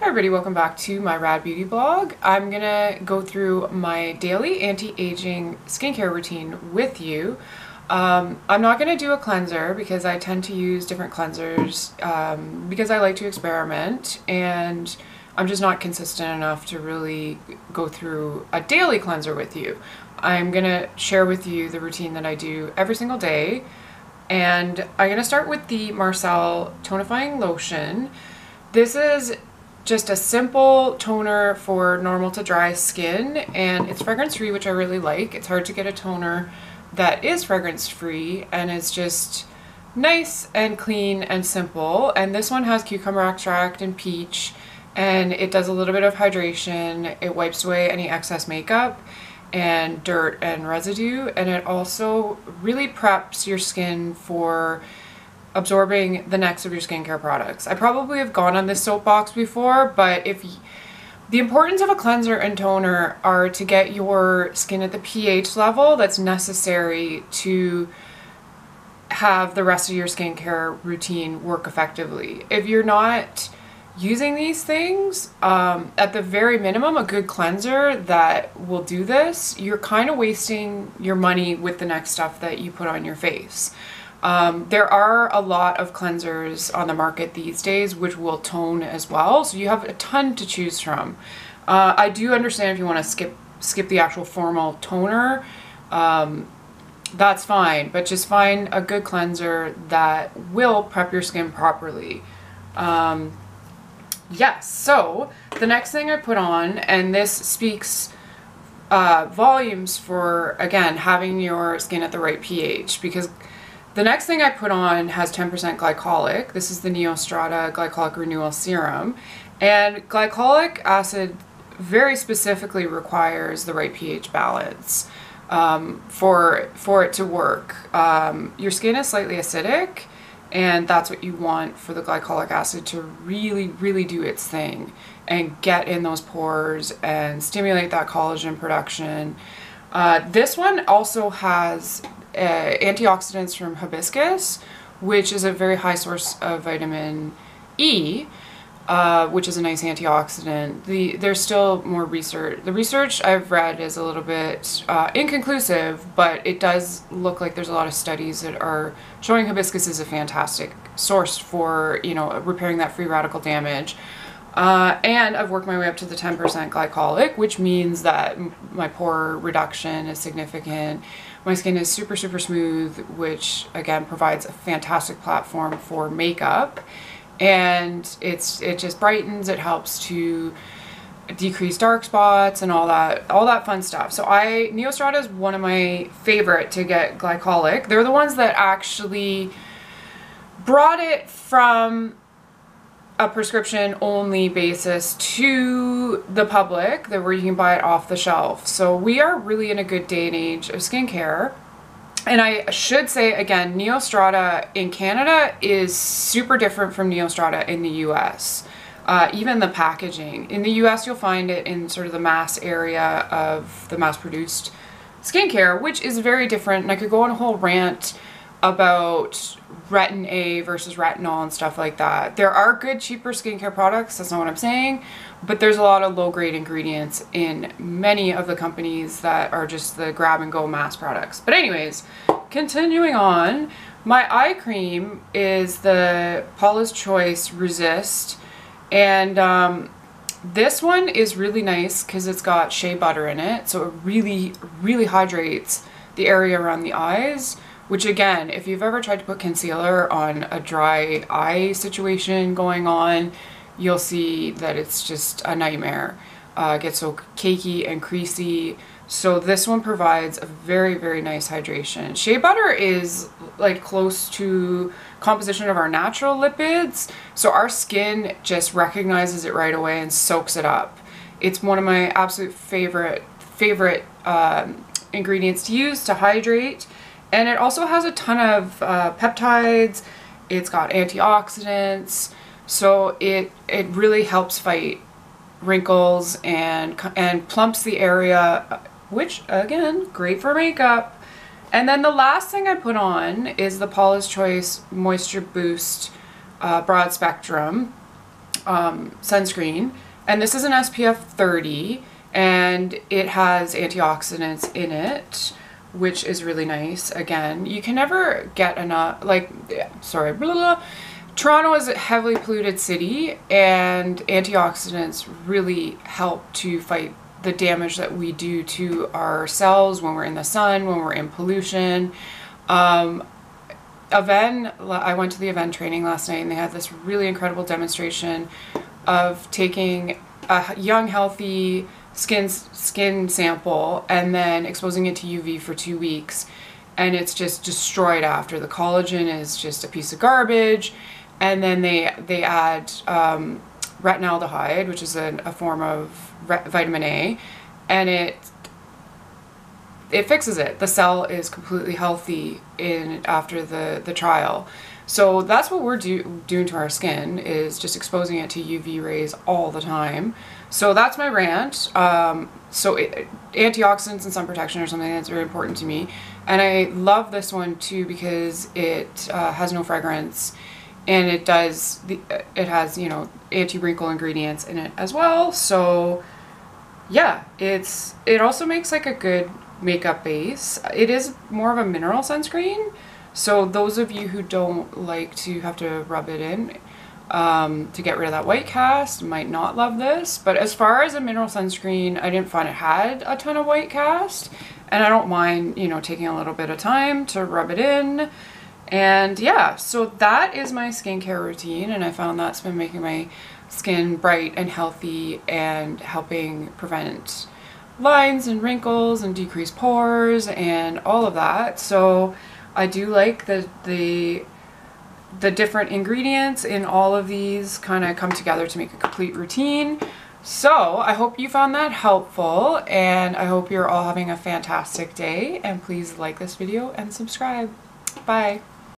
Hi everybody, welcome back to my Rad Beauty blog. I'm gonna go through my daily anti-aging skincare routine with you. Um, I'm not gonna do a cleanser because I tend to use different cleansers um, because I like to experiment and I'm just not consistent enough to really go through a daily cleanser with you. I'm gonna share with you the routine that I do every single day and I'm gonna start with the Marcelle tonifying lotion. This is just a simple toner for normal to dry skin and it's fragrance free which I really like. It's hard to get a toner that is fragrance free and it's just nice and clean and simple and this one has cucumber extract and peach and it does a little bit of hydration. It wipes away any excess makeup and dirt and residue and it also really preps your skin for absorbing the next of your skincare products. I probably have gone on this soapbox before, but if the importance of a cleanser and toner are to get your skin at the pH level that's necessary to have the rest of your skincare routine work effectively. If you're not using these things, um, at the very minimum, a good cleanser that will do this, you're kind of wasting your money with the next stuff that you put on your face. Um, there are a lot of cleansers on the market these days which will tone as well, so you have a ton to choose from. Uh, I do understand if you want to skip skip the actual formal toner, um, that's fine, but just find a good cleanser that will prep your skin properly. Um, yes, so the next thing I put on, and this speaks uh, volumes for, again, having your skin at the right pH, because the next thing I put on has 10% glycolic. This is the Neostrata Glycolic Renewal Serum. And glycolic acid very specifically requires the right pH balance um, for, for it to work. Um, your skin is slightly acidic, and that's what you want for the glycolic acid to really, really do its thing and get in those pores and stimulate that collagen production. Uh, this one also has uh, antioxidants from hibiscus, which is a very high source of vitamin E, uh, which is a nice antioxidant. The There's still more research. The research I've read is a little bit uh, inconclusive, but it does look like there's a lot of studies that are showing hibiscus is a fantastic source for, you know, repairing that free radical damage. Uh, and I've worked my way up to the 10% glycolic, which means that my pore reduction is significant. My skin is super, super smooth, which again provides a fantastic platform for makeup. And it's it just brightens, it helps to decrease dark spots and all that all that fun stuff. So I Neostrata is one of my favorite to get glycolic. They're the ones that actually brought it from a prescription only basis to the public that where you can buy it off the shelf. So we are really in a good day and age of skincare. And I should say again, Neostrata in Canada is super different from Neostrata in the US. Uh, even the packaging. In the US, you'll find it in sort of the mass area of the mass produced skincare, which is very different. And I could go on a whole rant about retin A versus retinol and stuff like that. There are good cheaper skincare products, that's not what I'm saying, but there's a lot of low grade ingredients in many of the companies that are just the grab and go mass products. But anyways, continuing on, my eye cream is the Paula's Choice Resist and um, this one is really nice because it's got shea butter in it so it really really hydrates the area around the eyes which again, if you've ever tried to put concealer on a dry eye situation going on, you'll see that it's just a nightmare. Uh, gets so cakey and creasy. So this one provides a very, very nice hydration. Shea butter is like close to composition of our natural lipids. So our skin just recognizes it right away and soaks it up. It's one of my absolute favorite, favorite um, ingredients to use to hydrate. And it also has a ton of uh, peptides, it's got antioxidants, so it, it really helps fight wrinkles and, and plumps the area, which again, great for makeup. And then the last thing I put on is the Paula's Choice Moisture Boost uh, Broad Spectrum. um, sunscreen. And this is an SPF 30 and it has antioxidants in it which is really nice again you can never get enough like sorry blah, blah. toronto is a heavily polluted city and antioxidants really help to fight the damage that we do to our cells when we're in the sun when we're in pollution um, Avène, I went to the Avène training last night and they had this really incredible demonstration of taking a young, healthy skin skin sample and then exposing it to UV for two weeks, and it's just destroyed after. The collagen is just a piece of garbage, and then they they add um, retinaldehyde, which is a, a form of vitamin A, and it it fixes it. The cell is completely healthy in after the the trial. So that's what we're do, doing to our skin is just exposing it to UV rays all the time. So that's my rant. Um, so it, antioxidants and sun protection are something that's very important to me. And I love this one too because it uh, has no fragrance and it does, the, it has, you know, anti-wrinkle ingredients in it as well. So yeah, it's, it also makes like a good makeup base. It is more of a mineral sunscreen. So those of you who don't like to have to rub it in um, to get rid of that white cast might not love this. But as far as a mineral sunscreen, I didn't find it had a ton of white cast. And I don't mind, you know, taking a little bit of time to rub it in. And yeah, so that is my skincare routine. And I found that's been making my skin bright and healthy and helping prevent lines and wrinkles and decrease pores and all of that. So I do like the the the different ingredients in all of these kind of come together to make a complete routine. So I hope you found that helpful and I hope you're all having a fantastic day and please like this video and subscribe. Bye.